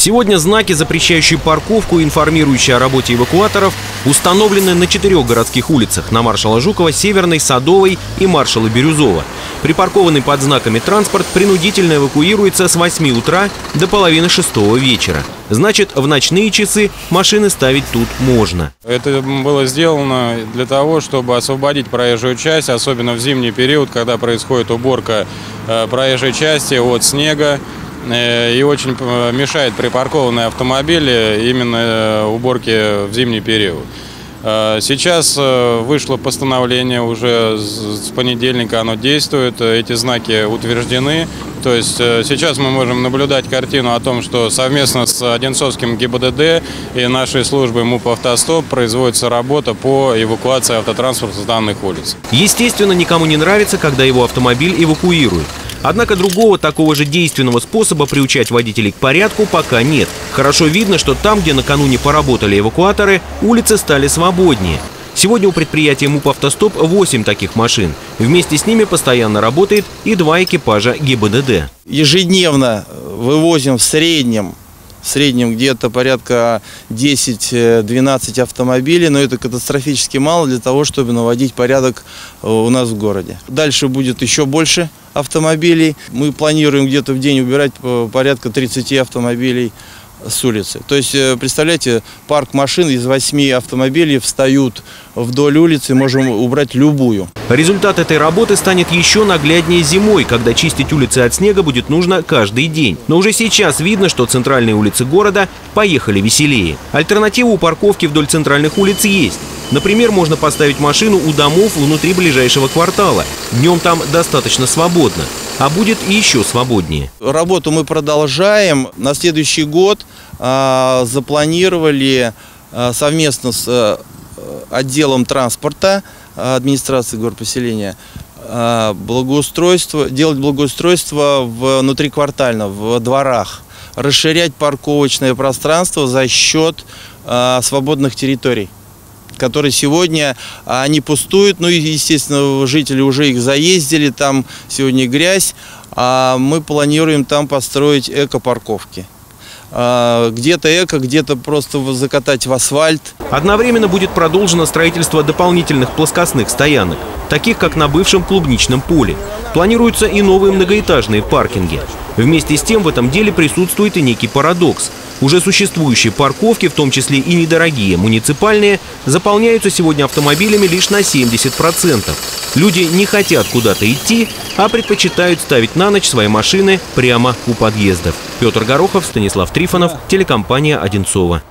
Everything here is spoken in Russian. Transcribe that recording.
Сегодня знаки, запрещающие парковку и информирующие о работе эвакуаторов, установлены на четырех городских улицах – на маршала Жукова, Северной, Садовой и маршала Бирюзова. Припаркованный под знаками транспорт принудительно эвакуируется с 8 утра до половины шестого вечера. Значит, в ночные часы машины ставить тут можно. Это было сделано для того, чтобы освободить проезжую часть, особенно в зимний период, когда происходит уборка э, проезжей части от снега. Э, И очень мешает припаркованные автомобили именно э, уборке в зимний период. Э, Сейчас вышло постановление, уже с понедельника оно действует, эти знаки утверждены. То есть сейчас мы можем наблюдать картину о том, что совместно с Одинцовским ГИБДД и нашей службой МУП «Автостоп» производится работа по эвакуации автотранспорта с данных улиц. Естественно, никому не нравится, когда его автомобиль эвакуируют. Однако другого такого же действенного способа приучать водителей к порядку пока нет. Хорошо видно, что там, где накануне поработали эвакуаторы, улицы стали свободнее. Сегодня у предприятия МУП «Автостоп» 8 таких машин. Вместе с ними постоянно работает и два экипажа ГИБДД. ежедневно вывозим в среднем в среднем где-то порядка 10-12 автомобилей, но это катастрофически мало для того, чтобы наводить порядок э, у нас в городе. Дальше будет еще больше автомобилей. Мы планируем где-то в день убирать порядка 30 автомобилей с улицы. То есть, э, представляете, парк машин из 8 автомобилей встают вдоль улицы, можем убрать любую. Результат этой работы станет еще нагляднее зимой, когда чистить улицы от снега будет нужно каждый день. Но уже сейчас видно, что центральные улицы города поехали веселее. Альтернатива у парковки вдоль центральных улиц есть. Например, можно поставить машину у домов внутри ближайшего квартала. Днем там достаточно свободно, а будет еще свободнее. Работу мы продолжаем. На следующий год а, запланировали а, совместно с а, отделом транспорта а, администрации горпоселения благоустройство, делать благоустройство внутриквартально, в дворах, расширять парковочное пространство за счет свободных территорий которые сегодня а, они пустуют, ну и, естественно, жители уже их заездили, там сегодня грязь, а мы планируем там построить эко-парковки. А, Где-то эко, где-то просто закатать в асфальт. Одновременно будет продолжено строительство дополнительных плоскостных стоянок, таких как на бывшем клубничном поле. Планируются и новые многоэтажные паркинги. Вместе с тем в этом деле присутствует и некий парадокс. Уже существующие парковки, в том числе и недорогие муниципальные, заполняются сегодня автомобилями лишь на 70%. Люди не хотят куда-то идти, а предпочитают ставить на ночь свои машины прямо у подъездов. Петр Горохов, Станислав Трифонов, телекомпания «Одинцова».